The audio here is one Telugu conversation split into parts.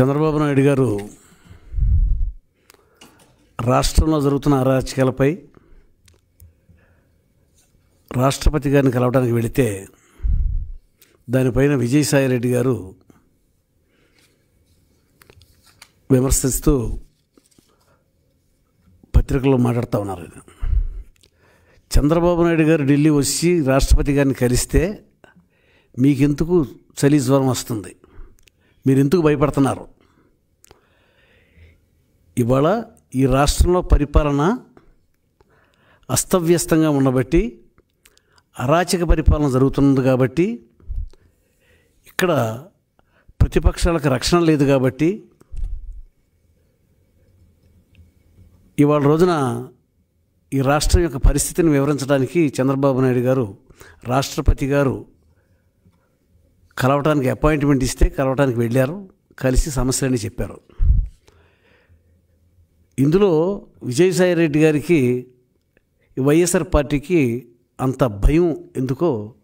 చంద్రబాబు నాయుడు గారు రాష్ట్రంలో జరుగుతున్న అరాచకాలపై రాష్ట్రపతి గారిని కలవడానికి వెళితే దానిపైన విజయసాయి రెడ్డి గారు విమర్శిస్తూ పత్రికల్లో మాట్లాడుతూ ఉన్నారు. చంద్రబాబు నాయుడు గారు ఢిల్లీ వచ్చి రాష్ట్రపతి గారిని కలిస్తే మీకెందుకు చలి జ్వరం వస్తుంది? మీరు ఎందుకు భయపడుతున్నారు? ఇవాళ ఈ రాష్ట్రంలో పరిపాలన అస్తవ్యస్తంగా ఉండబట్టి అరాచక పరిపాలన జరుగుతున్నది కాబట్టి ఇక్కడ ప్రతిపక్షాలకు రక్షణ లేదు కాబట్టి ఇవాళ రోజున ఈ రాష్ట్రం యొక్క పరిస్థితిని వివరించడానికి చంద్రబాబు నాయుడు గారు రాష్ట్రపతి గారు కలవటానికి అపాయింట్మెంట్ ఇస్తే కలవటానికి వెళ్ళారు కలిసి సమస్యలని చెప్పారు. ఇందులో విజయసాయి రెడ్డి గారికి వైఎస్ఆర్ పార్టీకి అంత భయం ఎందుకో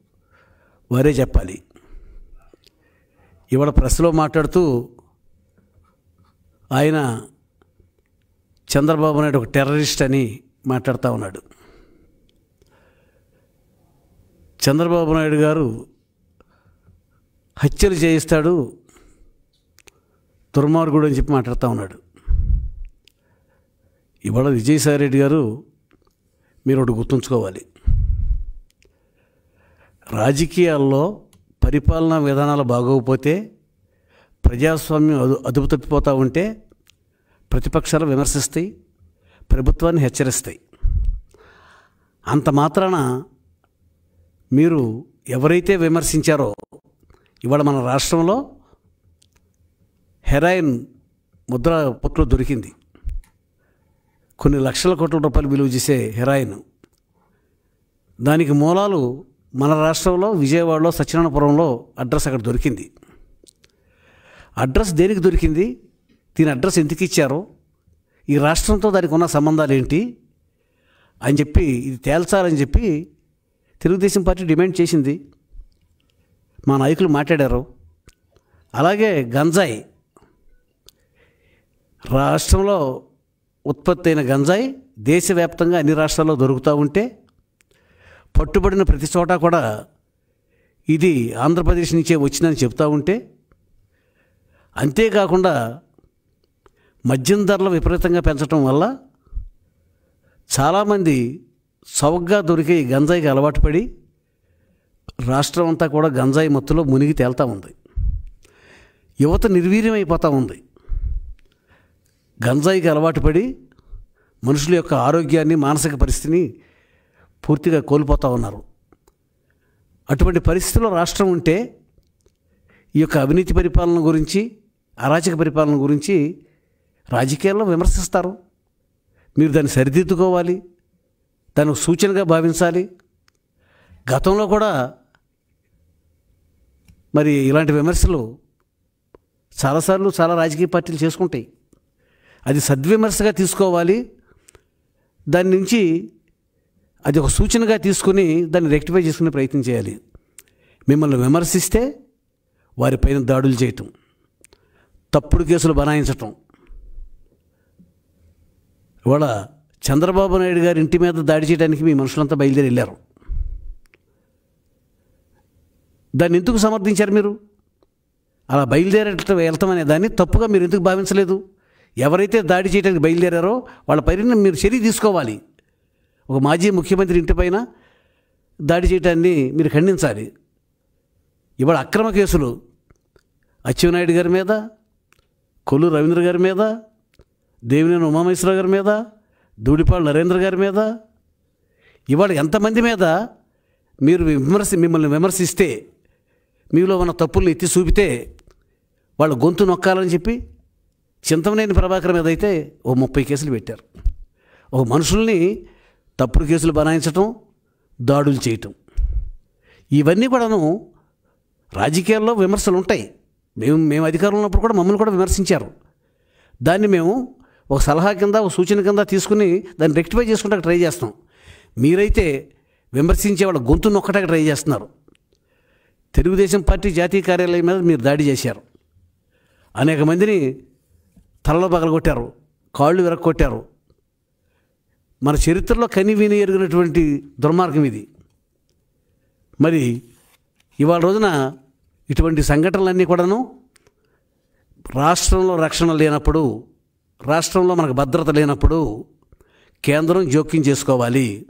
వారే చెప్పాలి. ఇవాళ ప్రెస్లో మాట్లాడుతూ ఆయన చంద్రబాబు నాయుడు ఒక టెర్రరిస్ట్ అని మాట్లాడుతూ ఉన్నాడు. చంద్రబాబు నాయుడు గారు హత్యలు చేయిస్తాడు దుర్మార్గుడు అని చెప్పి మాట్లాడుతూ ఉన్నాడు. ఇవాళ విజయసాయి రెడ్డి గారు మీరు ఒకటి గుర్తుంచుకోవాలి. రాజకీయాల్లో పరిపాలనా విధానాలు బాగోకపోతే ప్రజాస్వామ్యం అదు అదుపు తప్పిపోతూ ఉంటే ప్రతిపక్షాలు విమర్శిస్తాయి ప్రభుత్వాన్ని హెచ్చరిస్తాయి. అంత మాత్రాన మీరు ఎవరైతే విమర్శించారో ఇవాళ మన రాష్ట్రంలో హెరాయిన్ ముద్ర పొట్లు దొరికింది. కొన్ని లక్షల కోట్ల రూపాయలు విలువ చేసే హెరాయిన్. దానికి మూలాలు మన రాష్ట్రంలో విజయవాడలో సత్యనారాయణపురంలో అడ్రస్ అక్కడ దొరికింది. అడ్రస్ దేనికి దొరికింది? దీని అడ్రస్ ఎందుకు ఇచ్చారో? ఈ రాష్ట్రంతో దానికి ఉన్న సంబంధాలు ఏంటి? అని చెప్పి ఇది తేల్చాలని చెప్పి తెలుగుదేశం పార్టీ డిమాండ్ చేసింది. మా నాయకులు మాట్లాడారు. అలాగే గంజాయి. రాష్ట్రంలో ఉత్పత్తి అయిన గంజాయి దేశవ్యాప్తంగా అన్ని రాష్ట్రాల్లో దొరుకుతూ ఉంటే పట్టుబడిన ప్రతి చోట కూడా ఇది ఆంధ్రప్రదేశ్ నుంచే వచ్చిందని చెప్తూ ఉంటే అంతేకాకుండా మద్యం ధరలు విపరీతంగా పెంచడం వల్ల చాలామంది చౌకగా దొరికే గంజాయికి అలవాటు పడి రాష్ట్రం అంతా కూడా గంజాయి మత్తులో మునిగి తేలుతూ ఉంది. యువత నిర్వీర్యం అయిపోతూ ఉంది. గంజాయికి అలవాటు పడి మనుషుల యొక్క ఆరోగ్యాన్ని మానసిక పరిస్థితిని పూర్తిగా కోల్పోతూ ఉన్నారు. అటువంటి పరిస్థితుల్లో రాష్ట్రం ఉంటే ఈ యొక్క అవినీతి పరిపాలన గురించి అరాచక పరిపాలన గురించి రాజకీయాల్లో విమర్శిస్తారు. మీరు దాన్ని సరిదిద్దుకోవాలి దాన్ని సూచనగా భావించాలి. గతంలో కూడా మరి ఇలాంటి విమర్శలు చాలాసార్లు చాలా రాజకీయ పార్టీలు చేసుకుంటాయి. అది సద్విమర్శగా తీసుకోవాలి. దాని నుంచి అది ఒక సూచనగా తీసుకుని దాన్ని రెక్టిఫై చేసుకునే ప్రయత్నం చేయాలి. మిమ్మల్ని విమర్శిస్తే వారిపైన దాడులు చేయటం తప్పుడు కేసులు బనాయించటం. ఇవాళ చంద్రబాబు నాయుడు గారి ఇంటి మీద దాడి చేయడానికి మీ మనుషులంతా బయలుదేరి వెళ్ళారు. దాన్ని ఎందుకు సమర్థించారు మీరు? అలా బయలుదేరట వెళ్తామనే దాన్ని తప్పుగా మీరు ఎందుకు భావించలేదు? ఎవరైతే దాడి చేయడానికి బయలుదేరారో వాళ్ళ పైన మీరు చర్య తీసుకోవాలి. ఒక మాజీ ముఖ్యమంత్రి ఇంటిపైన దాడి చేయటాన్ని మీరు ఖండించాలి. ఇవాళ అక్రమ కేసులు అచ్చెన్నాయుడు గారి మీద కొల్లు రవీంద్ర గారి మీద దేవినేని ఉమామేశ్వర గారి మీద దూడిపాడు నరేంద్ర గారి మీద. ఇవాళ ఎంతమంది మీద మీరు విమర్శ మిమ్మల్ని విమర్శిస్తే మీలో ఉన్న తప్పుల్ని ఎత్తి చూపితే వాళ్ళ గొంతు నొక్కాలని చెప్పి చింతమనేని ప్రభాకర్ మీద అయితే ఓ ముప్పై కేసులు పెట్టారు. ఒక మనుషుల్ని తప్పుడు కేసులు బనాయించటం దాడులు చేయటం. ఇవన్నీ కూడాను రాజకీయాల్లో విమర్శలు ఉంటాయి మేము మేము అధికారంలో ఉన్నప్పుడు కూడా మమ్మల్ని కూడా విమర్శించారు. దాన్ని మేము ఒక సలహా కింద ఒక సూచన కింద తీసుకుని దాన్ని రెక్టిఫై చేసుకుంటా ట్రై చేస్తాం మీరైతే విమర్శించే వాళ్ళ గొంతు నొక్కటానికి ట్రై చేస్తున్నారు. తెలుగుదేశం పార్టీ జాతీయ కార్యాలయం మీద మీరు దాడి చేశారు. అనేక మందిని తలలో పగలగొట్టారు కాళ్ళు విరగొట్టారు మన చరిత్రలో కని విని ఎరిగినటువంటి దుర్మార్గం ఇది. మరి ఇవాళ రోజున ఇటువంటి సంఘటనలన్నీ కూడాను రాష్ట్రంలో రక్షణ లేనప్పుడు రాష్ట్రంలో మనకు భద్రత లేనప్పుడు కేంద్రం జోక్యం చేసుకోవాలి.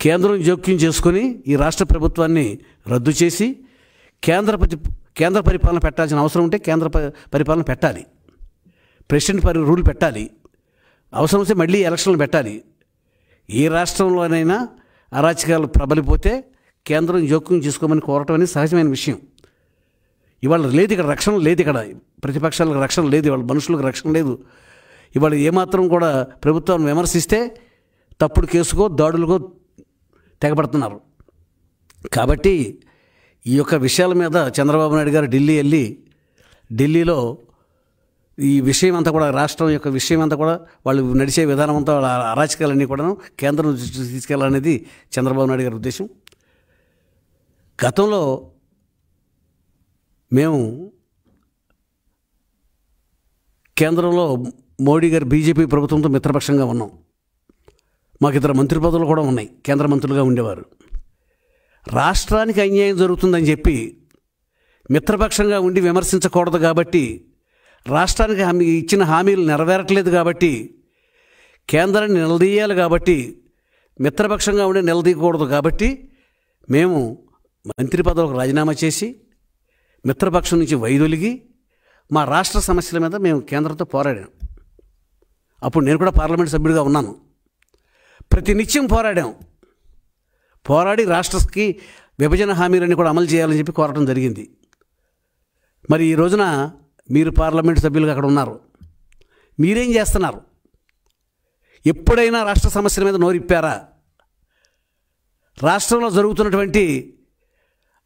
కేంద్రం జోక్యం చేసుకొని ఈ రాష్ట్ర ప్రభుత్వాన్ని రద్దు చేసి కేంద్ర పరి కేంద్ర పరిపాలన పెట్టాల్సిన అవసరం ఉంటే కేంద్ర పరిపాలన పెట్టాలి. ప్రెసిడెంట్ పర్ రూల్ పెట్టాలి. అవసరం వస్తే మళ్ళీ ఎలక్షన్లు పెట్టాలి. ఏ రాష్ట్రంలోనైనా అరాచకాలు ప్రబలిపోతే కేంద్రం జోక్యం చేసుకోమని కోరటం అనేది సహజమైన విషయం. ఇవాళ లేదు ఇక్కడ రక్షణ లేదు ఇక్కడ. ప్రతిపక్షాలకు రక్షణ లేదు ఇవాళ మనుషులకు రక్షణ లేదు. ఇవాళ ఏమాత్రం కూడా ప్రభుత్వాన్ని విమర్శిస్తే తప్పుడు కేసుకో దాడులకో తెగబడుతున్నారు. కాబట్టి ఈ యొక్క విషయాల మీద చంద్రబాబు నాయుడు గారు ఢిల్లీ వెళ్ళి ఢిల్లీలో ఈ విషయం అంతా కూడా రాష్ట్రం యొక్క విషయం అంతా కూడా వాళ్ళు నడిచే విధానం అంతా వాళ్ళ అరాచకాలన్నీ కూడా కేంద్రం దృష్టికి తీసుకెళ్ళాలనేది చంద్రబాబు నాయుడు గారి ఉద్దేశం. గతంలో మేము కేంద్రంలో మోడీ గారు బీజేపీ ప్రభుత్వంతో మిత్రపక్షంగా ఉన్నాం. మాకు ఇద్దరు మంత్రి పదవులు కూడా ఉన్నాయి కేంద్ర మంత్రులుగా ఉండేవారు. రాష్ట్రానికి అన్యాయం జరుగుతుందని చెప్పి మిత్రపక్షంగా ఉండి విమర్శించకూడదు కాబట్టి రాష్ట్రానికి హామీ ఇచ్చిన హామీలు నెరవేరట్లేదు కాబట్టి కేంద్రాన్ని నిలదీయాలి కాబట్టి మిత్రపక్షంగా ఉండి నిలదీయకూడదు కాబట్టి మేము మంత్రి పదవులకు రాజీనామా చేసి మిత్రపక్షం నుంచి వైదొలిగి మా రాష్ట్ర సమస్యల మీద మేము కేంద్రంతో పోరాడాం. అప్పుడు నేను కూడా పార్లమెంట్ సభ్యుడిగా ఉన్నాను. ప్రతి నిత్యం పోరాడాం. పోరాడి రాష్ట్రకి విభజన హామీలన్నీ కూడా అమలు చేయాలని చెప్పి కోరటం జరిగింది. మరి ఈ రోజున మీరు పార్లమెంట్ సభ్యులుగా అక్కడ ఉన్నారు. మీరేం చేస్తున్నారు? ఎప్పుడైనా రాష్ట్ర సమస్యల మీద నోరిప్పారా? రాష్ట్రంలో జరుగుతున్నటువంటి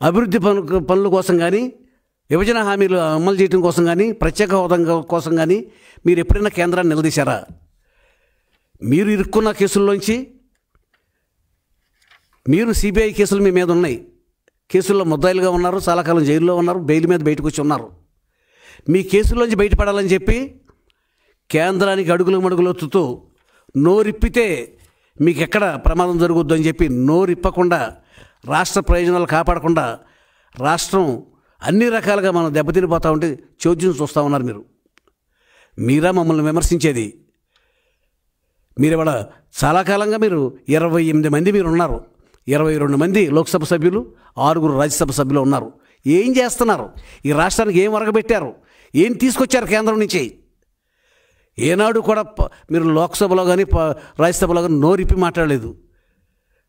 అభివృద్ధి పనుల పనుల కోసం కానీ విభజన హామీలు అమలు చేయడం కోసం కానీ ప్రత్యేక హోదా కోసం కానీ మీరు ఎప్పుడైనా కేంద్రాన్ని నిలదీశారా? మీరు ఇరుక్కున్న కేసుల్లోంచి మీరు సిబిఐ కేసులు మీ మీద ఉన్నాయి. కేసుల్లో ముద్దాయిలుగా ఉన్నారు చాలా కాలం జైల్లో ఉన్నారు బెయిల్ మీద బయటకు వచ్చి ఉన్నారు. మీ కేసులోంచి బయటపడాలని చెప్పి కేంద్రానికి అడుగులు మడుగులొత్తుతూ నోరిప్పితే మీకు ఎక్కడ ప్రమాదం జరుగుద్దు అని చెప్పి నోరిప్పకుండా రాష్ట్ర ప్రయోజనాలు కాపాడకుండా రాష్ట్రం అన్ని రకాలుగా మనం దెబ్బతినిపోతూ ఉంటే చోద్యం చూస్తూ ఉన్నారు మీరు. మీరా మమ్మల్ని విమర్శించేది. మీరు ఇవాళ చాలా కాలంగా మీరు ఇరవై ఎనిమిది మంది మీరు ఉన్నారు. ఇరవై రెండు మంది లోక్సభ సభ్యులు ఆరుగురు రాజ్యసభ సభ్యులు ఉన్నారు. ఏం చేస్తున్నారు? ఈ రాష్ట్రానికి ఏం వరగబెట్టారు ఏం తీసుకొచ్చారు కేంద్రం నుంచి? ఏనాడు కూడా మీరు లోక్సభలో కానీ ప- రాజ్యసభలో కానీ నోరిప్పి మాట్లాడలేదు.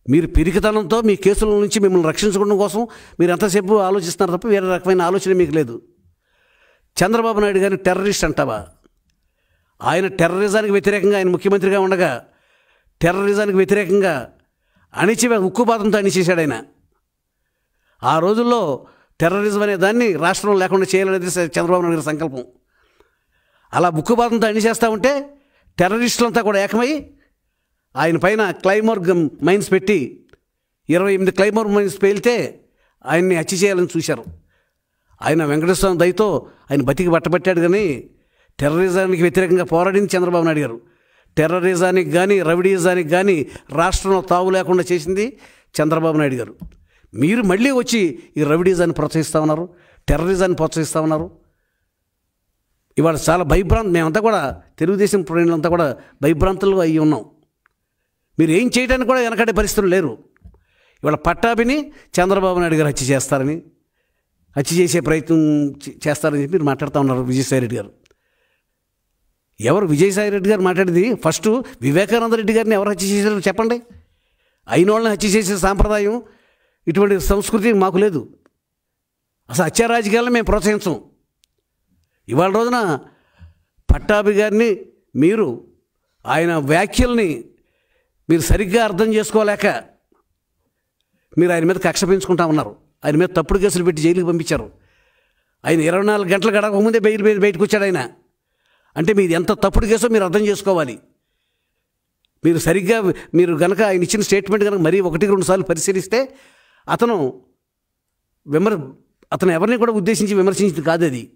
మీరు పిరికితనంతో మీ కేసుల నుంచి మిమ్మల్ని రక్షించుకోవడం కోసం మీరు ఎంతసేపు ఆలోచిస్తున్నారు తప్ప వేరే రకమైన ఆలోచన మీకు లేదు. చంద్రబాబు నాయుడు గారిని టెర్రరిస్ట్ అంటావా? ఆయన టెర్రరిజానికి వ్యతిరేకంగా ఆయన ముఖ్యమంత్రిగా ఉండగా టెర్రరిజానికి వ్యతిరేకంగా అణిచి ఉక్కుపాతంతో అణిచేశాడు ఆయన. ఆ రోజుల్లో టెర్రరిజం అనే దాన్ని రాష్ట్రంలో లేకుండా చేయాలనేది చంద్రబాబు నాయుడు గారి సంకల్పం. అలా ముక్కుబాతంతో అన్ని చేస్తూ ఉంటే టెర్రరిస్టులంతా కూడా ఏకమై ఆయన పైన క్లైమోర్ మైన్స్ పెట్టి ఇరవై ఎనిమిది క్లైమోర్ మైన్స్ పేలితే ఆయన్ని హత్య చేయాలని చూశారు. ఆయన వెంకటేశ్వర దయతో ఆయన బతికి పట్టబట్టాడు కానీ టెర్రరిజానికి వ్యతిరేకంగా పోరాడింది చంద్రబాబు నాయుడు గారు. టెర్రరిజానికి కానీ రవిడిజానికి కానీ రాష్ట్రంలో తావు లేకుండా చేసింది చంద్రబాబు నాయుడు గారు. మీరు మళ్ళీ వచ్చి ఈ రెవిడీజాన్ని ప్రోత్సహిస్తూ ఉన్నారు టెర్రరిజాన్ని ప్రోత్సహిస్తూ ఉన్నారు. ఇవాళ చాలా భయభ్రాంతి మేమంతా కూడా తెలుగుదేశం ప్రజలంతా కూడా భయభ్రాంతులు అయ్యి ఉన్నాం. మీరు ఏం చేయడానికి కూడా వెనకడే పరిస్థితులు లేరు. ఇవాళ పట్టాభిని చంద్రబాబు నాయుడు గారు హత్య చేస్తారని హత్య చేసే ప్రయత్నం చే- చేస్తారని చెప్పి మీరు మాట్లాడుతూ ఉన్నారు విజయసాయి రెడ్డి గారు. ఎవరు విజయసాయి రెడ్డి గారు మాట్లాడేది? ఫస్ట్ వివేకానంద రెడ్డి గారిని ఎవరు హత్య చేశారో చెప్పండి. అయిన వాళ్ళని హత్య చేసే సాంప్రదాయం ఇటువంటి సంస్కృతి మాకు లేదు. అసలు హత్యా రాజకీయాలను మేము ప్రోత్సహించం. ఇవాళ రోజున పట్టాభి గారిని మీరు ఆయన వ్యాఖ్యల్ని మీరు సరిగ్గా అర్థం చేసుకోలేక మీరు ఆయన మీద కక్ష పెంచుకుంటా ఉన్నారు. ఆయన మీద తప్పుడు కేసులు పెట్టి జైలుకి పంపించారు. ఆయన ఇరవై నాలుగు గంటలు గడక ముందే బయలు బయటకు వచ్చాడు ఆయన. అంటే మీది ఎంత తప్పుడు కేసో మీరు అర్థం చేసుకోవాలి. మీరు సరిగ్గా మీరు గనక ఆయన ఇచ్చిన స్టేట్మెంట్ కనుక మరీ ఒకటి రెండు సార్లు పరిశీలిస్తే అతను విమర్ అతను ఎవరిని కూడా ఉద్దేశించి విమర్శించింది కాదు అది.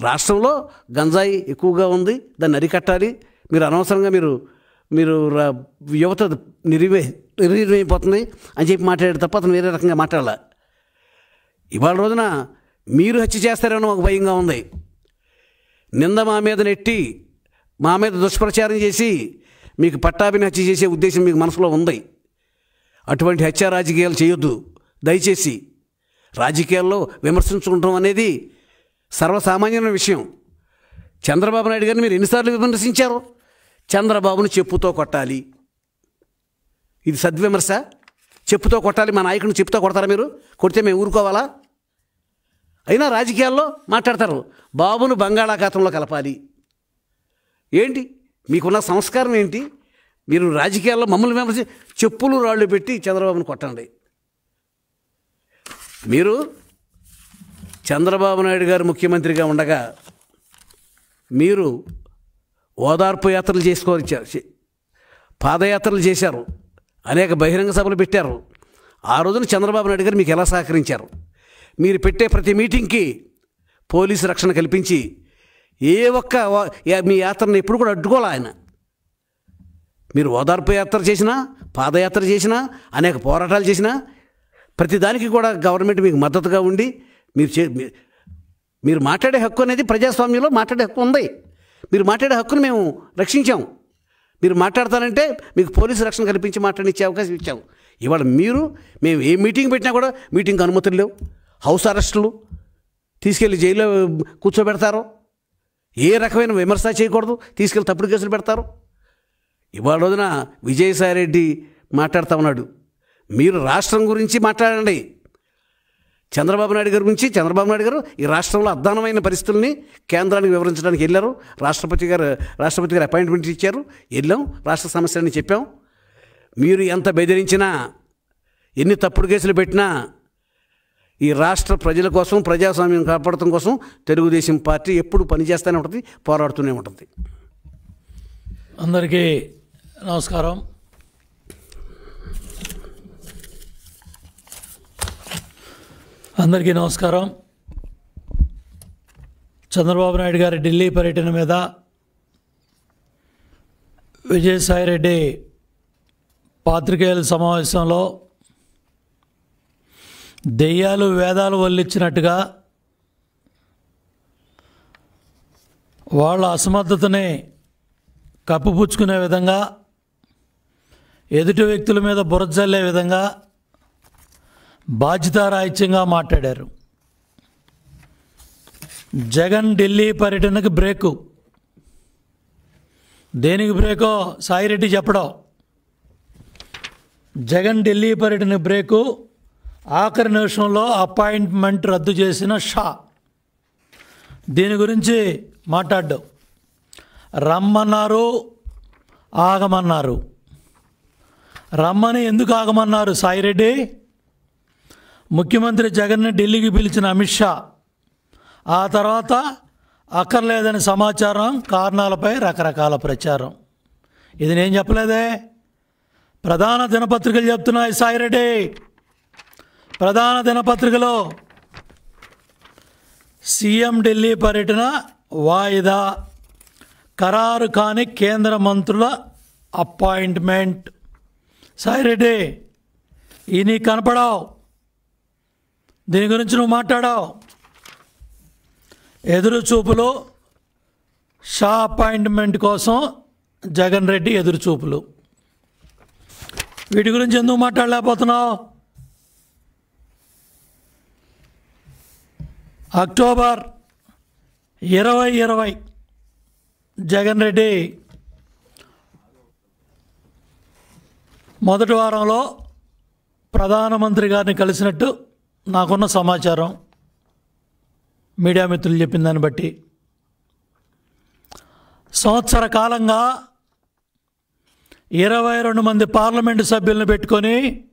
రాష్ట్రంలో గంజాయి ఎక్కువగా ఉంది దాన్ని అరికట్టాలి. మీరు అనవసరంగా మీరు మీరు రా- యువత నిర్వే నిర్వీర్యమైపోతుంది అని చెప్పి మాట్లాడారు తప్ప అతను వేరే రకంగా మాట్లాడాల. ఇవాళ రోజున మీరు హత్య చేస్తారేమో ఒక భయంగా ఉంది. నింద మా మీద నెట్టి మా మీద దుష్ప్రచారం చేసి మీకు పట్టాభిని హత్య చేసే ఉద్దేశం మీకు మనసులో ఉంది. అటువంటి హత్య రాజకీయాలు చేయొద్దు. దయచేసి రాజకీయాల్లో విమర్శించుకుంటాం అనేది సర్వసామాన్యమైన విషయం. చంద్రబాబు నాయుడు గారిని మీరు ఎన్నిసార్లు విమర్శించారు? చంద్రబాబును చెప్పుతో కొట్టాలి. ఇది సద్విమర్శ. చెప్పుతో కొట్టాలి. మా నాయకుడిని చెప్పుతో కొడతారా మీరు? కొడితే మేము ఊరుకోవాలా? అయినా రాజకీయాల్లో మాట్లాడతారు. బాబును బంగాళాఖాతంలో కలపాలి. ఏంటి? మీకున్న సంస్కారం ఏంటి? మీరు రాజకీయాల్లో మమ్మల్ని విమర్శి చెప్పులు రాళ్ళు పెట్టి చంద్రబాబును కొట్టండి. మీరు చంద్రబాబు నాయుడు గారు ముఖ్యమంత్రిగా ఉండగా మీరు ఓదార్పు యాత్రలు చేసుకోవచ్చు పాదయాత్రలు చేశారు. అనేక బహిరంగ సభలు పెట్టారు. ఆ రోజున చంద్రబాబు నాయుడు గారు మీకు ఎలా సహకరించారు? మీరు పెట్టే ప్రతి మీటింగ్కి పోలీసు రక్షణ కల్పించి ఏ ఒక్క మీ యాత్రను ఎప్పుడు కూడా అడ్డుకోలే ఆయన? మీరు ఓదార్పు యాత్ర చేసినా పాదయాత్ర చేసినా అనేక పోరాటాలు చేసినా ప్రతిదానికి కూడా గవర్నమెంట్ మీకు మద్దతుగా ఉండి మీరు చే మీరు మాట్లాడే హక్కు అనేది ప్రజాస్వామ్యంలో మాట్లాడే హక్కు ఉంది. మీరు మాట్లాడే హక్కును మేము రక్షించాము మీరు మాట్లాడతానంటే మీకు పోలీసు రక్షణ కల్పించి మాట్లాడించే అవకాశం ఇచ్చాము ఇవాళ మీరు మేము ఏ మీటింగ్ పెట్టినా కూడా మీటింగ్కి అనుమతులు లేవు. హౌస్ అరెస్టులు తీసుకెళ్ళి జైల్లో కూర్చోబెడతారు. ఏ రకమైన విమర్శ చేయకూడదు. తీసుకెళ్ళి తప్పుడు కేసులు పెడతారు. ఇవాళ రోజున విజయసాయిరెడ్డి మాట్లాడుతూ ఉన్నాడు. మీరు రాష్ట్రం గురించి మాట్లాడండి. చంద్రబాబు నాయుడు గారి గురించి చంద్రబాబు నాయుడు గారు ఈ రాష్ట్రంలో అద్దానమైన పరిస్థితుల్ని కేంద్రానికి వివరించడానికి వెళ్ళారు. రాష్ట్రపతి గారు రాష్ట్రపతి గారు అపాయింట్మెంట్ ఇచ్చారు. వెళ్ళాం రాష్ట్ర సమస్యలని చెప్పాం. మీరు ఎంత బెదిరించినా ఎన్ని తప్పుడు కేసులు పెట్టినా ఈ రాష్ట్ర ప్రజల కోసం ప్రజాస్వామ్యం కాపాడటం కోసం తెలుగుదేశం పార్టీ ఎప్పుడు పనిచేస్తూనే ఉంటుంది పోరాడుతూనే ఉంటుంది. అందరికీ నమస్కారం. అందరికీ నమస్కారం. చంద్రబాబు నాయుడు గారి ఢిల్లీ పర్యటన మీద విజయసాయిరెడ్డి పాత్రికేయుల సమావేశంలో దెయ్యాలు వేదాలు వల్లించినట్టుగా వాళ్ళ అసమర్థతని కప్పుపుచ్చుకునే విధంగా ఎదుటి వ్యక్తుల మీద బురజల్లే విధంగా బాధ్యతారాహిత్యంగా మాట్లాడారు. జగన్ ఢిల్లీ పర్యటనకు బ్రేకు. దేనికి బ్రేకో సాయిరెడ్డి చెప్పడం. జగన్ ఢిల్లీ పర్యటన బ్రేకు. ఆఖరి నిమిషంలో అపాయింట్మెంట్ రద్దు చేసిన షా. దీని గురించి మాట్లాడ్డాం. రమ్మన్నారు ఆగమన్నారు. రమ్మని ఎందుకు ఆగమన్నారు సాయిరెడ్డి? ముఖ్యమంత్రి జగన్ని ఢిల్లీకి పిలిచిన అమిత్ షా ఆ తర్వాత అక్కర్లేదని సమాచారం కారణాలపై రకరకాల ప్రచారం. ఇది నేను చెప్పలేదే. ప్రధాన దినపత్రికలు చెప్తున్నాయి సాయిరెడ్డి. ప్రధాన దినపత్రికలో సీఎం ఢిల్లీ పర్యటన వాయిదా. ఖరారు కాని కేంద్ర మంత్రుల అపాయింట్మెంట్. సాయిరెడ్డి ఈ నీకు కనపడావు. దీని గురించి నువ్వు మాట్లాడావు. ఎదురు చూపులు షా అపాయింట్మెంట్ కోసం జగన్ రెడ్డి ఎదురు చూపులు వీటి గురించి ఎందుకు మాట్లాడలేకపోతున్నావు? అక్టోబర్ ఇరవై ఇరవై జగన్ రెడ్డి మొదటి వారంలో ప్రధానమంత్రి గారిని కలిసినట్టు నాకున్న సమాచారం. మీడియా మిత్రులు చెప్పిన దాన్ని బట్టి. సంవత్సర కాలంగా ఇరవై రెండు మంది పార్లమెంటు సభ్యులను పెట్టుకొని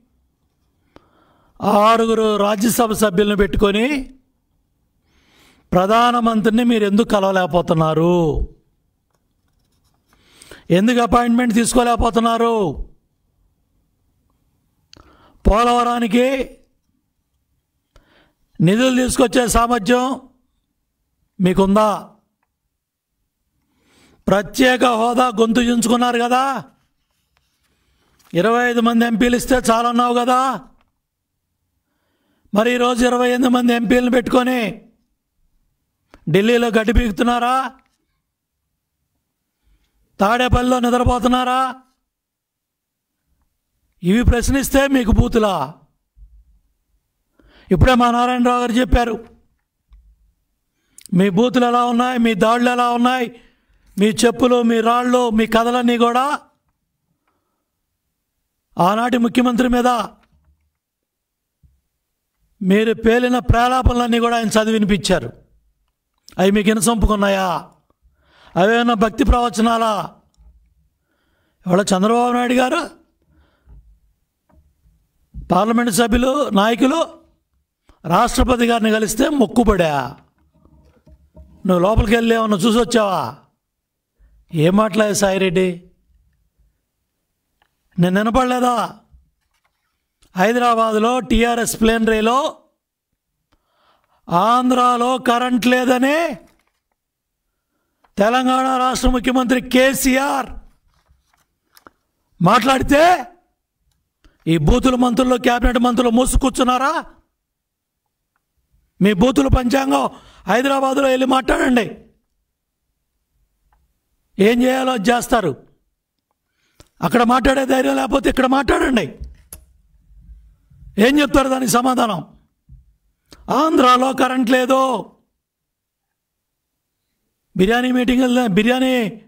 ఆరుగురు రాజ్యసభ సభ్యులను పెట్టుకొని ప్రధానమంత్రిని మీరు ఎందుకు కలవలేకపోతున్నారు? ఎందుకు అపాయింట్మెంట్ తీసుకోలేకపోతున్నారు? పోలవరానికి నిధులు తీసుకొచ్చే సామర్థ్యం మీకుందా? ప్రత్యేక హోదా గొంతు చించుకున్నారు కదా? ఇరవై ఐదు మంది ఎంపీలు ఇస్తే చాలన్నావు కదా? మరి ఈరోజు ఇరవై ఎనిమిది మంది ఎంపీలను పెట్టుకొని ఢిల్లీలో గడ్డి పీకుతున్నారా? తాడేపల్లిలో నిద్రపోతున్నారా? ఇవి ప్రశ్నిస్తే మీకు బూతులా? ఇప్పుడే మా నారాయణరావు గారు చెప్పారు. మీ బూతులు ఎలా ఉన్నాయి? మీ దాడులు ఎలా ఉన్నాయి? మీ చెప్పులు మీ రాళ్ళు మీ కథలన్నీ కూడా ఆనాటి ముఖ్యమంత్రి మీద మీరు పేలిన ప్రేలాపనలన్నీ కూడా ఆయన చదివి వినిపించారు. అవి మీకు వినసొంపుకున్నాయా అవేమన్నా భక్తి ప్రవచనాలా? ఎవడ చంద్రబాబు నాయుడు గారు? పార్లమెంట్ సభ్యులు నాయకులు రాష్ట్రపతి గారిని కలిస్తే మొక్కుపడా నువ్వు లోపలికి వెళ్ళి ఏమన్నా చూసి వచ్చావా? ఏం మాట్లాడే సాయిరెడ్డి? నేను వినపడలేదా? హైదరాబాద్లో టీఆర్ఎస్ ప్లేన్ రేలో ఆంధ్రాలో కరెంట్ లేదని తెలంగాణ రాష్ట్ర ముఖ్యమంత్రి కేసీఆర్ మాట్లాడితే ఈ బూతుల మంత్రులు క్యాబినెట్ మంత్రులు మూసుకూర్చున్నారా మీ బూతుల పంచాంగం హైదరాబాద్లో వెళ్ళి మాట్లాడండి. ఏం చేయాలో చేస్తారు. అక్కడ మాట్లాడే ధైర్యం లేకపోతే ఇక్కడ మాట్లాడండి. ఏం చెప్తారు దానికి సమాధానం? ఆంధ్రాలో కరెంట్ లేదు. బిర్యానీ మీటింగులు బిర్యానీ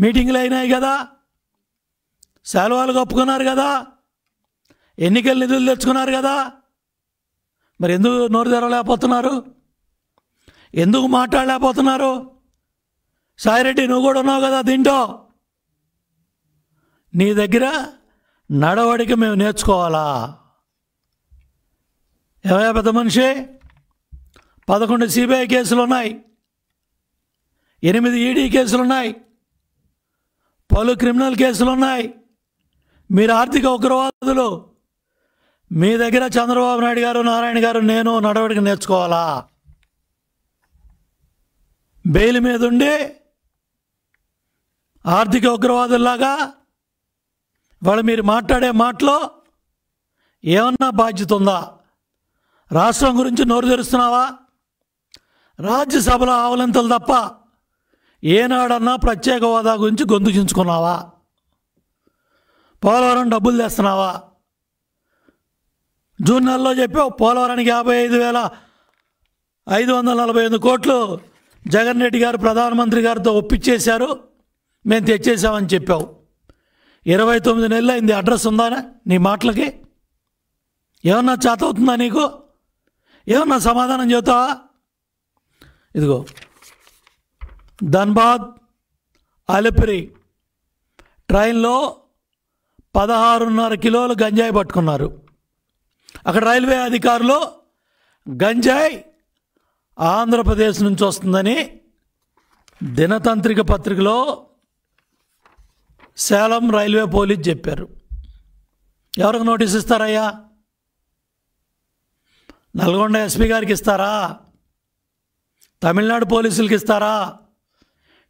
మీటింగులు అయినాయి కదా. సెలవులు కప్పుకున్నారు కదా. ఎన్నికల నిధులు తెచ్చుకున్నారు కదా. మరి ఎందుకు నోరు తెరవలేకపోతున్నారు? ఎందుకు మాట్లాడలేకపోతున్నారు? సాయిరెడ్డి నువ్వు కూడా ఉన్నావు కదా దీంట్లో. నీ దగ్గర నడవడిక మేము నేర్చుకోవాలా? ఏమయ్యా పెద్ద మనిషి? పదకొండు సిబిఐ కేసులు ఉన్నాయి. ఎనిమిది ఈడీ కేసులు ఉన్నాయి. పలు క్రిమినల్ కేసులు ఉన్నాయి. మీరు ఆర్థిక ఉగ్రవాదులు. మీ దగ్గర చంద్రబాబు నాయుడు గారు నారాయణ గారు నేను నడవడిక నేర్చుకోవాలా? బెయిల్ మీద ఉండి ఆర్థిక ఉగ్రవాదుల్లాగా వాళ్ళు మీరు మాట్లాడే మాటలో ఏమన్నా బాధ్యత ఉందా? రాష్ట్రం గురించి నోరు తెరుస్తున్నావా? రాజ్యసభలో ఆవలింతలు తప్ప ఏనాడన్నా ప్రత్యేక హోదా గురించి గొంతుకించుకున్నావా పోలవరం డబ్బులు తెస్తున్నావా? జూన్ నెలలో చెప్పావు పోలవరానికి యాభై ఐదు వేల ఐదు వందల నలభై ఎనిమిది కోట్లు జగన్ రెడ్డి గారు ప్రధానమంత్రి గారితో ఒప్పించేశారు మేము తెచ్చేసామని చెప్పావు. ఇరవై తొమ్మిది నెలలు అయింది అడ్రస్ ఉందానా నీ మాటలకి? ఏమన్నా చేత అవుతుందా నీకు? ఏమన్నా సమాధానం చెబుతావా? ఇదిగో ధన్బాద్ అలిపిరి ట్రైన్లో పదహారున్నర కిలోలు గంజాయి పట్టుకున్నారు. అక్కడ రైల్వే అధికారులు గంజాయి ఆంధ్రప్రదేశ్ నుంచి వస్తుందని దినతంత్రిక పత్రికలో సేలం రైల్వే పోలీస్ చెప్పారు. ఎవరికి నోటీస్ ఇస్తారయ్యా? నల్గొండ ఎస్పీ గారికి ఇస్తారా? తమిళనాడు పోలీసులకి ఇస్తారా?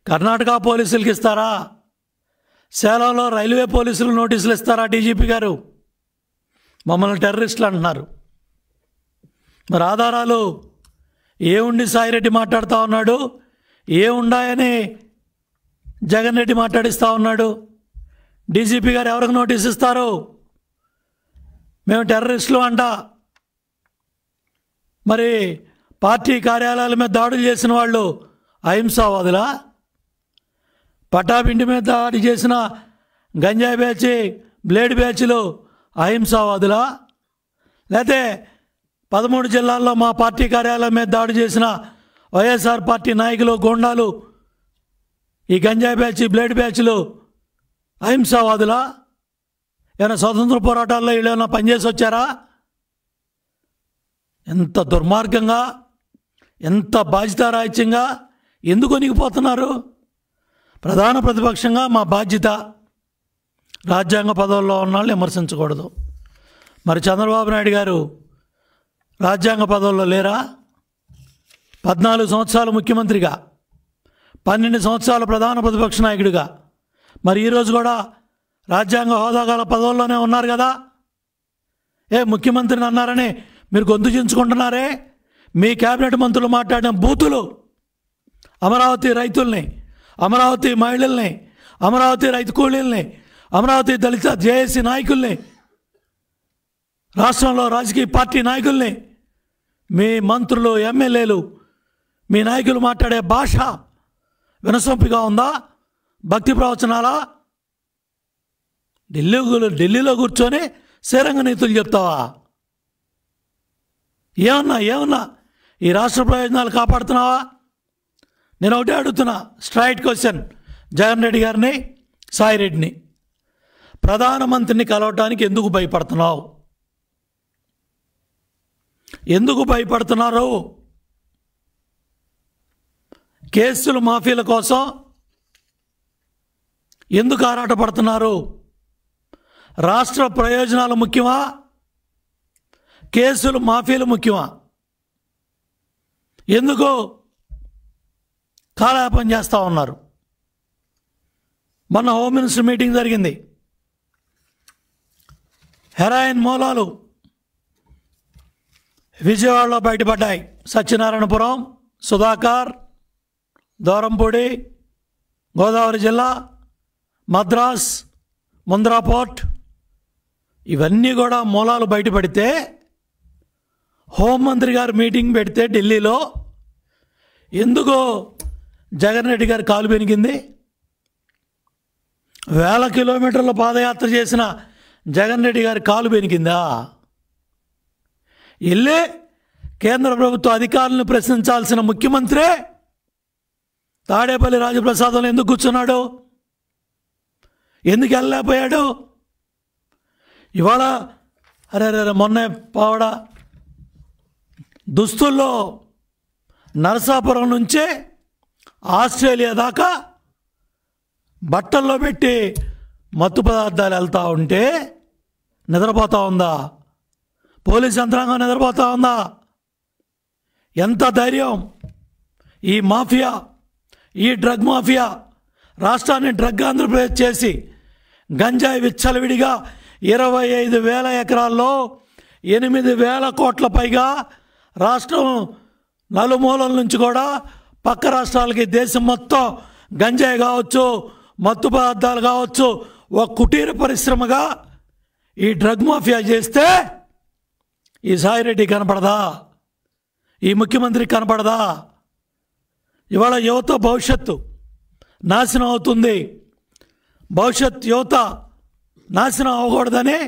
కర్ణాటక పోలీసులకి ఇస్తారా? సేలంలో రైల్వే పోలీసులు నోటీసులు ఇస్తారా డీజీపీ గారు? మమ్మల్ని టెర్రరిస్టులు అంటున్నారు. మరి ఆధారాలు ఏముండి సాయిరెడ్డి మాట్లాడుతూ ఉన్నాడు? ఏముండాయని జగన్ రెడ్డి మాట్లాడిస్తూ ఉన్నాడు? డీజీపీ గారు ఎవరికి నోటీస్ ఇస్తారు? మేము టెర్రరిస్టులు అంట. మరి పార్టీ కార్యాలయాల మీద దాడులు చేసిన వాళ్ళు అహింసావాదులా? పటాపిండి మీద దాడి చేసిన గంజాయి బ్యాచ్ బ్లేడ్ బ్యాచ్లు అహింసావాదులా? లేతే పదమూడు జిల్లాల్లో మా పార్టీ కార్యాలయం మీద దాడి చేసిన వైఎస్ఆర్ పార్టీ నాయకులు గోండాలు ఈ గంజాయి బ్యాచ్ బ్లేడ్ బ్యాచ్లు అహింసావాదులా? ఏమైనా స్వతంత్ర పోరాటాల్లో వీళ్ళు ఏమైనా పనిచేసి వచ్చారా? ఎంత దుర్మార్గంగా ఎంత బాధ్యతారాహిత్యంగా ఎందుకు వణికిపోతున్నారు? ప్రధాన ప్రతిపక్షంగా మా బాధ్యత రాజ్యాంగ పదవుల్లో ఉన్న వాళ్ళని విమర్శించకూడదు. మరి చంద్రబాబు నాయుడు గారు రాజ్యాంగ పదవుల్లో లేరా? పద్నాలుగు సంవత్సరాలు ముఖ్యమంత్రిగా పన్నెండు సంవత్సరాలు ప్రధాన ప్రతిపక్ష నాయకుడిగా మరి ఈరోజు కూడా రాజ్యాంగ హోదా గల పదవుల్లోనే ఉన్నారు కదా? ఏ ముఖ్యమంత్రిని అన్నారని మీరు గొంతు చించుకుంటున్నారే? మీ కేబినెట్ మంత్రులు మాట్లాడిన బూతులు అమరావతి రైతుల్ని అమరావతి మహిళల్ని అమరావతి రైతు కూలీల్ని అమరావతి దళిత జేఏసీ నాయకుల్ని రాష్ట్రంలో రాజకీయ పార్టీ నాయకుల్ని మీ మంత్రులు ఎమ్మెల్యేలు మీ నాయకులు మాట్లాడే భాష వినసొంపిగా ఉందా? భక్తి ప్రవచనాలా? ఢిల్లీ ఢిల్లీలో కూర్చొని శ్రీరంగ నీతులు చెప్తావా? ఏమన్నా ఏమన్నా ఈ రాష్ట్ర ప్రయోజనాలు కాపాడుతున్నావా? నేను ఒకటే అడుగుతున్నా. స్ట్రైట్ క్వశ్చన్ జగన్ రెడ్డి గారిని సాయి రెడ్డిని. ప్రధానమంత్రిని కలవటానికి ఎందుకు భయపడుతున్నావు? ఎందుకు భయపడుతున్నారు? కేసులు మాఫీల కోసం ఎందుకు ఆరాటపడుతున్నారు? రాష్ట్ర ప్రయోజనాలు ముఖ్యమా? కేసులు మాఫీలు ముఖ్యమా? ఎందుకు? కాలయాపం చేస్తూ ఉన్నారు. మొన్న హోమ్ మినిస్టర్ మీటింగ్ జరిగింది. హెరాయిన్ మూలాలు విజయవాడలో బయటపడ్డాయి. సత్యనారాయణపురం సుధాకర్ దూరంపూడి గోదావరి జిల్లా మద్రాస్ ముంద్రా పోర్ట్ ఇవన్నీ కూడా మూలాలు బయటపడితే హోంమంత్రి గారు మీటింగ్ పెడితే ఢిల్లీలో ఎందుకో జగన్ రెడ్డి గారి కాలు పెనిగింది. వేల కిలోమీటర్ల పాదయాత్ర చేసిన జగన్ రెడ్డి గారి కాలు పెనికిందా వెళ్ళే కేంద్ర ప్రభుత్వ అధికారులను ప్రశ్నించాల్సిన ముఖ్యమంత్రే తాడేపల్లి రాజప్రసాదంలో ఎందుకు కూర్చున్నాడు? ఎందుకు వెళ్ళలేకపోయాడు? ఇవాళ అరే అరే మొన్న పావడ దుస్తుల్లో నరసాపురం నుంచే ఆస్ట్రేలియా దాకా బట్టల్లో పెట్టి మత్తు పదార్థాలు వెళ్తూ ఉంటే నిద్రపోతూ ఉందా? పోలీస్ యంత్రాంగం నిద్రపోతూ ఉందా? ఎంత ధైర్యం! ఈ మాఫియా ఈ డ్రగ్ మాఫియా రాష్ట్రాన్ని డ్రగ్ ఆంధ్రప్రదేశ్ చేసి గంజాయి విచ్చలవిడిగా ఇరవై ఐదు వేల ఎకరాల్లో ఎనిమిది వేల కోట్ల పైగా రాష్ట్రం నలుమూలల నుంచి కూడా పక్క రాష్ట్రాలకి దేశం మొత్తం గంజాయి కావచ్చు మత్తు పదార్థాలు కావచ్చు ఒక కుటీర పరిశ్రమగా ఈ డ్రగ్ మాఫియా చేస్తే ఈ సాయిరెడ్డి కనపడదా? ఈ ముఖ్యమంత్రి కనపడదా? ఇవాళ యువత భవిష్యత్తు నాశనం అవుతుంది. భవిష్యత్ యువత నాశనం అవ్వకూడదని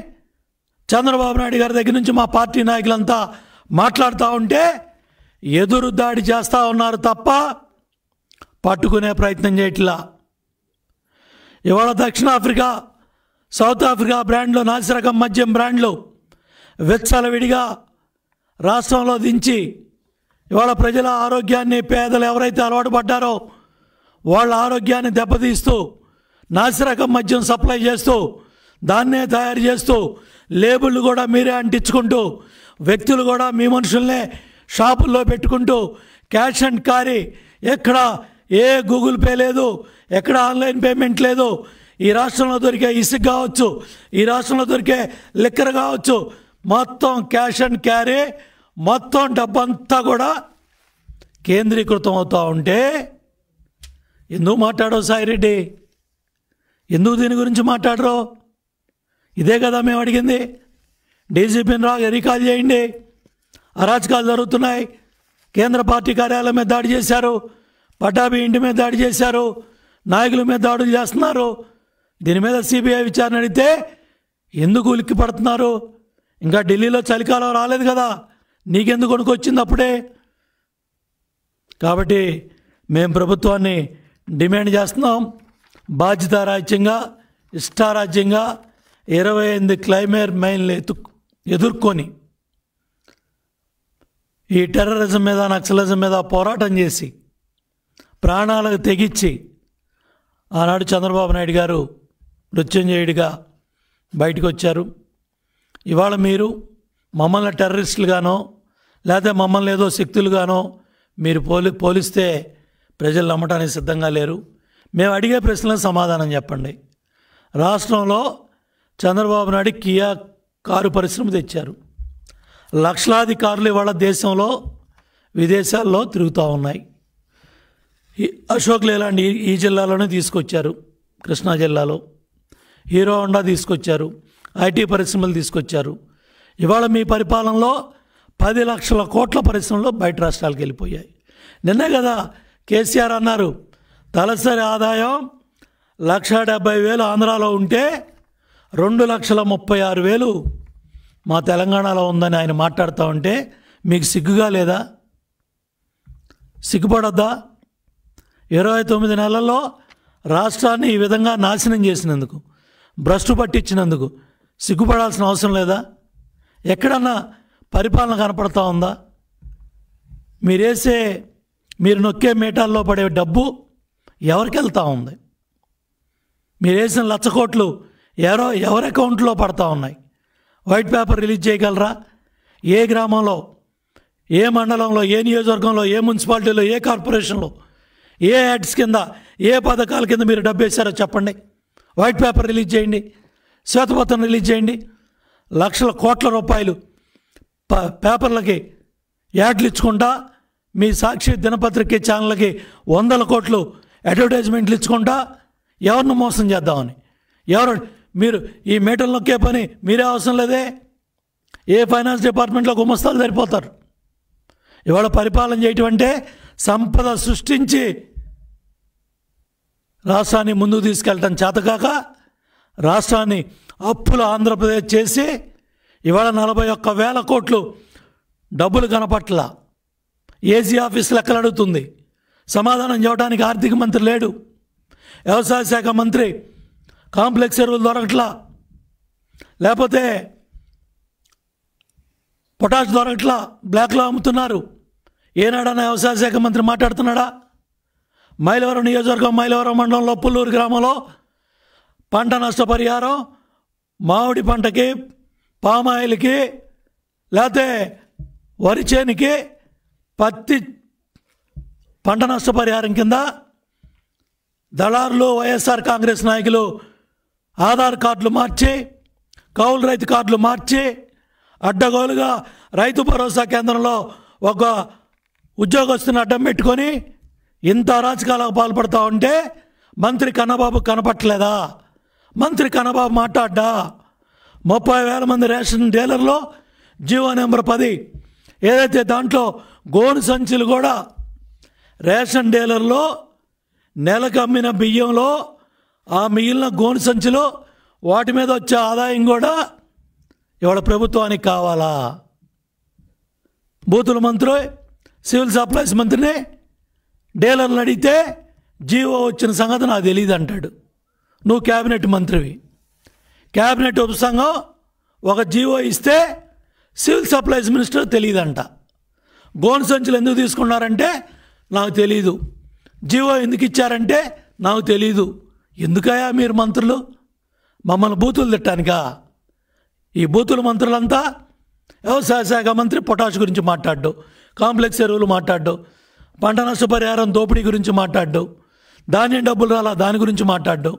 చంద్రబాబు నాయుడు గారి దగ్గర నుంచి మా పార్టీ నాయకులంతా మాట్లాడుతూ ఉంటే ఎదురు దాడి చేస్తూ ఉన్నారు తప్ప పట్టుకునే ప్రయత్నం చేయట్లా. ఇవాళ దక్షిణాఫ్రికా సౌత్ ఆఫ్రికా బ్రాండ్లు నాసిరకం మద్యం బ్రాండ్లు విచ్చలవిడిగా రాష్ట్రంలో దించి ఇవాళ ప్రజల ఆరోగ్యాన్ని పేదలు ఎవరైతే అలవాటు పడ్డారో వాళ్ళ ఆరోగ్యాన్ని దెబ్బతీస్తూ నాసిరకం మద్యం సప్లై చేస్తూ దాన్నే తయారు చేస్తూ లేబుళ్ళు కూడా మీరే అంటించుకుంటూ వ్యక్తులు కూడా మీ మనుషుల్నే షాపుల్లో పెట్టుకుంటూ క్యాష్ అండ్ క్యారీ. ఎక్కడ ఏ గూగుల్ పే లేదు ఎక్కడ ఆన్లైన్ పేమెంట్ లేదు. ఈ రాష్ట్రంలో దొరికే ఇసుక కావచ్చు ఈ రాష్ట్రంలో దొరికే లిక్కర్ కావచ్చు మొత్తం క్యాష్ అండ్ క్యారీ మొత్తం డబ్బంతా కూడా కేంద్రీకృతం అవుతూ ఉంటే ఎందుకు మాట్లాడవు సాయిరెడ్డి? ఎందుకు దీని గురించి మాట్లాడరు? ఇదే కదా మేము అడిగింది. డీజీపీని రా రీకాల్ చేయండి. అరాచకాలు జరుగుతున్నాయి. కేంద్ర పార్టీ కార్యాలయం మీద దాడి చేశారు. పటాబీ ఇంటి మీద దాడి చేశారు. నాయకుల మీద దాడులు చేస్తున్నారు. దీని మీద సిబిఐ విచారణ అడిగితే ఎందుకు ఉలిక్కి పడుతున్నారు? ఇంకా ఢిల్లీలో చలికాలం రాలేదు కదా. నీకెందుకు కొనుక్కొచ్చింది అప్పుడే? కాబట్టి మేము ప్రభుత్వాన్ని డిమాండ్ చేస్తున్నాం. బాధ్యత రాజ్యంగా ఇష్టారాజ్యంగా ఇరవై ఎనిమిది క్లైమేర్ మైన్లు ఎత్తు ఎదుర్కొని ఈ టెర్రరిజం మీద నక్సలిజం మీద పోరాటం చేసి ప్రాణాలకు తెగించి ఆనాడు చంద్రబాబు నాయుడు గారు మృత్యుంజయుడిగా బయటకు వచ్చారు ఇవాళ మీరు మమ్మల్ని టెర్రరిస్టులుగానో లేదా మమ్మల్ని ఏదో శక్తులుగానో మీరు పోలి పోలిస్తే ప్రజలు నమ్మటానికి సిద్ధంగా లేరు. మేము అడిగే ప్రశ్నలకు సమాధానం చెప్పండి. రాష్ట్రంలో చంద్రబాబు నాయుడు కియా కారు పరిశ్రమ తెచ్చారు. లక్షలాది కార్లు ఇవాళ దేశంలో విదేశాల్లో తిరుగుతూ ఉన్నాయి. ఈ అశోక్ లేలాండ్ ఈ ఈ జిల్లాలోనే తీసుకొచ్చారు. కృష్ణా జిల్లాలో. హీరో హోండా తీసుకొచ్చారు. ఐటీ పరిశ్రమలు తీసుకొచ్చారు. ఇవాళ మీ పరిపాలనలో పది లక్షల కోట్ల పరిశ్రమలు బయట రాష్ట్రాలకు వెళ్ళిపోయాయి. నిన్నే కదా కేసీఆర్ అన్నారు తలసరి ఆదాయం లక్ష డెబ్బై వేలు ఆంధ్రాలో ఉంటే రెండు లక్షల ముప్పై ఆరు వేలు మా తెలంగాణలో ఉందని ఆయన మాట్లాడుతూ ఉంటే మీకు సిగ్గుగా లేదా? సిగ్గుపడొద్దా? ఇరవై తొమ్మిది నెలల్లో రాష్ట్రాన్ని ఈ విధంగా నాశనం చేసినందుకు భ్రష్టు పట్టించినందుకు సిగ్గుపడాల్సిన అవసరం లేదా? ఎక్కడన్నా పరిపాలన కనపడతా ఉందా? మీరేసే మీరు నొక్కే మీటాల్లో పడే డబ్బు ఎవరికి వెళ్తూ ఉంది మీరేసిన లచ్చ కోట్లు ఎవరో ఎవరి అకౌంట్లో పడతా ఉన్నాయి? వైట్ పేపర్ రిలీజ్ చేయగలరా? ఏ గ్రామంలో ఏ మండలంలో ఏ నియోజకవర్గంలో ఏ మున్సిపాలిటీలో ఏ కార్పొరేషన్లో ఏ యాడ్స్ కింద ఏ పథకాల కింద మీరు డబ్బేశారో చెప్పండి. వైట్ పేపర్ రిలీజ్ చేయండి. శ్వేతపత్రం రిలీజ్ చేయండి. లక్షల కోట్ల రూపాయలు ప పేపర్లకి యాడ్లు ఇచ్చుకుంటా మీ సాక్షి దినపత్రిక ఛానళ్ళకి వందల కోట్లు అడ్వర్టైజ్మెంట్లు ఇచ్చుకుంటా ఎవరిని మోసం చేద్దామని? ఎవరు మీరు ఈ మీటర్లు నొక్కే పని మీరే అవసరం లేదే. ఏ ఫైనాన్స్ డిపార్ట్మెంట్లో గుమస్తాలు సరిపోతారు. ఇవాళ పరిపాలన చేయటం అంటే సంపద సృష్టించి రాష్ట్రాన్ని ముందుకు తీసుకెళ్ళటం చేతకాక రాష్ట్రాన్ని అప్పుల ఆంధ్రప్రదేశ్ చేసి ఇవాళ నలభై ఒక్క వేల కోట్లు డబ్బులు కనపట్ల. ఏజీ ఆఫీస్ లెక్కలు అడుగుతుంది. సమాధానం చెప్పడానికి ఆర్థిక మంత్రి లేడు. వ్యవసాయ శాఖ మంత్రి కాంప్లెక్స్ ఎరువులు దొరకట్లా. లేకపోతే పొటాష్ దొరకట్లా. బ్లాక్లో అమ్ముతున్నారు. ఏనాడన్నా వ్యవసాయ శాఖ మంత్రి మాట్లాడుతున్నాడా? మైలవరం నియోజకవర్గం మైలవరం మండలంలో పుల్లూరు గ్రామంలో పంట నష్టపరిహారం మామిడి పంటకి పామాయిల్కి లేకపోతే వరి చేనుకి పత్తి పంట నష్టపరిహారం కింద దళారులు వైఎస్ఆర్ కాంగ్రెస్ నాయకులు ఆధార్ కార్డులు మార్చి కౌలు రైతు కార్డులు మార్చి అడ్డగోలుగా రైతు భరోసా కేంద్రంలో ఒక ఉద్యోగస్తుని అడ్డం పెట్టుకొని ఇంత అరాచకాలకు పాల్పడతా ఉంటే మంత్రి కన్నబాబు కనపట్టలేదా? మంత్రి కన్నబాబు మాట్లాడ్డా? ముప్పై వేల మంది రేషన్ డీలర్లో జీవో నెంబర్ పది. ఏదైతే దాంట్లో గోను సంచులు కూడా రేషన్ డీలర్లో నెలకు అమ్మిన బియ్యంలో ఆ మిగిలిన గోను సంచులు వాటి మీద వచ్చే ఆదాయం కూడా ఇవాళ ప్రభుత్వానికి కావాలా? బూతుల మంత్రి సివిల్ సప్లైస్ మంత్రిని డీలర్లు అడిగితే జీవో వచ్చిన సంగతి నాకు తెలియదు అంటాడు. నువ్వు క్యాబినెట్ మంత్రివి. క్యాబినెట్ ఉపసంఘం ఒక జీవో ఇస్తే సివిల్ సప్లైస్ మినిస్టర్ తెలియదంట గోను సంచులు ఎందుకు తీసుకున్నారంటే నాకు తెలీదు. జీవో ఎందుకు ఇచ్చారంటే నాకు తెలీదు. ఎందుకయా మీరు మంత్రులు? మమ్మల్ని బూతులు తిట్టానికా ఈ బూతుల మంత్రులంతా వ్యవసాయ శాఖ మంత్రి పొటాష్ గురించి మాట్లాడ్డు కాంప్లెక్స్ ఎరువులు మాట్లాడ్డు పంట నష్టపరిహారం దోపిడీ గురించి మాట్లాడ్డు ధాన్యం డబ్బులు రాలా దాని గురించి మాట్లాడ్డు.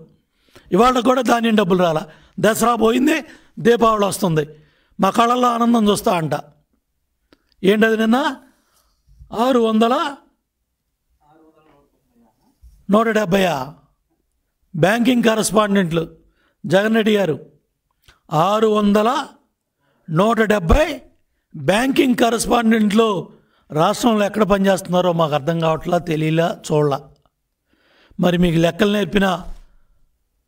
ఇవాళ కూడా ధాన్యం డబ్బులు రాలా. దసరా పోయింది దీపావళి వస్తుంది. మా కళల్లో ఆనందం చూస్తా అంట. ఏంటది నిన్న? ఆరు వందల నూట డెబ్భైయా? బ్యాంకింగ్ కరస్పాండెంట్లు జగన్ రెడ్డి గారు ఆరు వందల నూట డెబ్భై బ్యాంకింగ్ కరస్పాండెంట్లు రాష్ట్రంలో ఎక్కడ పనిచేస్తున్నారో మాకు అర్థం కావట్లా తెలియలా చూడలా. మరి మీకు లెక్కలు నేర్పిన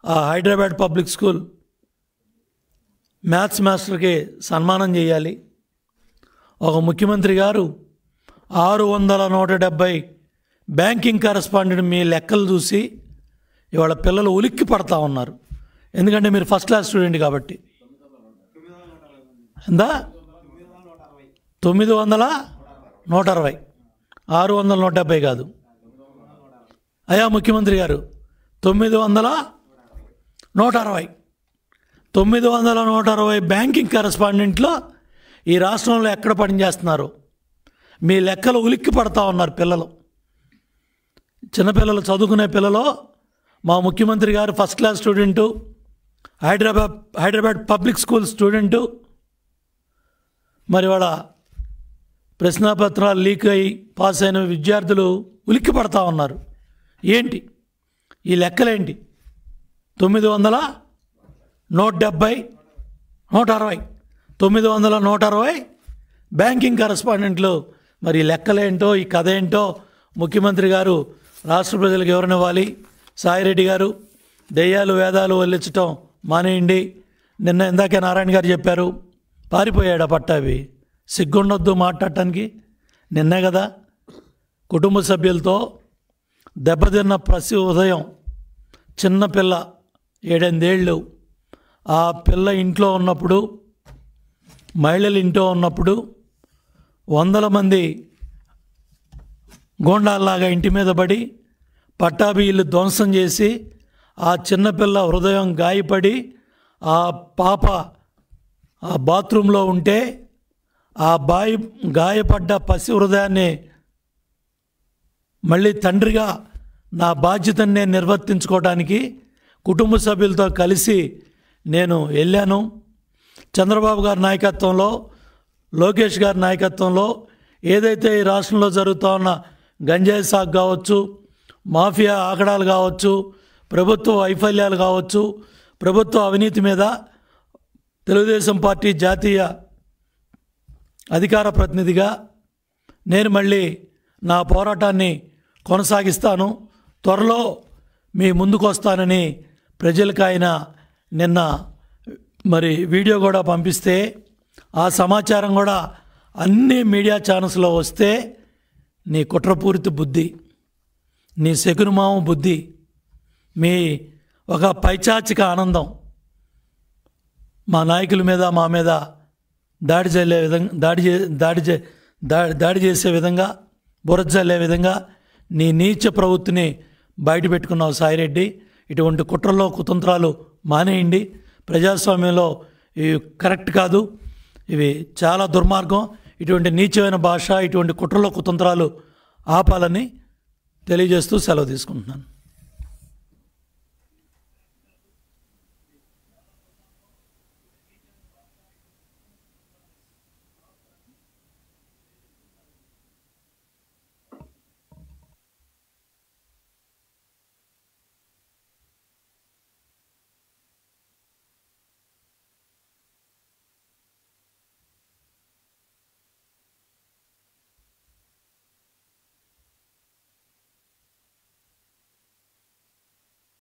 ఆ హైదరాబాద్ పబ్లిక్ స్కూల్ మ్యాథ్స్ మాస్టర్కి సన్మానం చేయాలి. ఒక ముఖ్యమంత్రి గారు ఆరు వందల నూట డెబ్భై బ్యాంకింగ్ కరస్పాండెంట్ మీ లెక్కలు చూసి ఇవాళ పిల్లలు ఉలిక్కి పడతా ఉన్నారు. ఎందుకంటే మీరు ఫస్ట్ క్లాస్ స్టూడెంట్ కాబట్టి. ఎందా తొమ్మిది వందల నూట అరవై. ఆరు వందల నూట డెబ్బై కాదు. అయా ముఖ్యమంత్రి గారు తొమ్మిది వందల నూట అరవై. తొమ్మిది వందల నూట అరవై బ్యాంకింగ్ కరెస్పాండెంట్లో ఈ రాష్ట్రంలో ఎక్కడ పనిచేస్తున్నారు మీ లెక్కలు ఉలిక్కి పడతా ఉన్నారు పిల్లలు. చిన్నపిల్లలు చదువుకునే పిల్లలు మా ముఖ్యమంత్రి గారు first class student Hyderabad Hyderabad public school student. మరి వాళ్ళ ప్రశ్నాపత్రాలు లీక్ అయి పాస్ అయిన విద్యార్థులు ఉలిక్కి పడతా ఉన్నారు. ఏంటి? ఈ లెక్కలేంటి? తొమ్మిది వందల నూట డెబ్భై నూట అరవై. తొమ్మిది వందల నూట అరవై బ్యాంకింగ్ కరస్పాండెంట్లు. మరి ఈ లెక్కలేంటో ఈ కథ ఏంటో ముఖ్యమంత్రి గారు రాష్ట్ర ప్రజలకు ఎవరినివ్వాలి సాయిరెడ్డి గారు దెయ్యాలు వేదాలు వల్లించటం మానేయండి. నిన్న ఇందాకే నారాయణ గారు చెప్పారు పారిపోయాడు ఆ పట్టావి సిగ్గుండొద్దు మాట్లాడటానికి. నిన్నే కదా కుటుంబ సభ్యులతో దెబ్బతిన్న ప్రసి ఉదయం చిన్నపిల్ల ఏడెనిమిదేళ్ళు. ఆ పిల్ల ఇంట్లో ఉన్నప్పుడు మహిళలు ఇంట్లో ఉన్నప్పుడు వందల మంది గోండాల్లాగా ఇంటి మీద పడి పట్టాభి ధ్వంసం చేసి ఆ చిన్నపిల్ల హృదయం గాయపడి ఆ పాప ఆ బాత్రూంలో ఉంటే ఆ బాయి గాయపడ్డ పసి హృదయాన్ని మళ్ళీ తండ్రిగా నా బాధ్యతను నేను నిర్వర్తించుకోవడానికి కుటుంబ సభ్యులతో కలిసి నేను వెళ్ళాను. చంద్రబాబు గారి నాయకత్వంలో లోకేష్ గారి నాయకత్వంలో ఏదైతే ఈ రాష్ట్రంలో జరుగుతూ ఉన్న గంజాయి సాగు కావచ్చు మాఫియా ఆకడాలు కావచ్చు ప్రభుత్వ వైఫల్యాలు కావచ్చు ప్రభుత్వ అవినీతి మీద తెలుగుదేశం పార్టీ జాతీయ అధికార ప్రతినిధిగా నేను మళ్ళీ నా పోరాటాన్ని కొనసాగిస్తాను. త్వరలో మీ ముందుకు వస్తానని ప్రజలకు ఆయన నిన్న మరి వీడియో కూడా పంపిస్తే ఆ సమాచారం కూడా అన్ని మీడియా ఛానల్స్లో వస్తే నీ కుట్రపూరిత బుద్ధి. నీ శకునుమామ బుద్ధి మీ ఒక పైచాచిక ఆనందం మా నాయకుల మీద మా మీద దాడి చల్లే విధంగా దాడి చే దాడి చే దాడి దాడి చేసే విధంగా బురద చల్లే విధంగా నీ నీచ ప్రవృత్తిని బయట పెట్టుకున్నావు సాయిరెడ్డి. ఇటువంటి కుట్రలో కుతంత్రాలు మానేయండి. ప్రజాస్వామ్యంలో ఇవి కరెక్ట్ కాదు. ఇవి చాలా దుర్మార్గం. ఇటువంటి నీచమైన భాష ఇటువంటి కుట్రలో కుతంత్రాలు ఆపాలని తెలియజేస్తూ సెలవు తీసుకుంటున్నాను.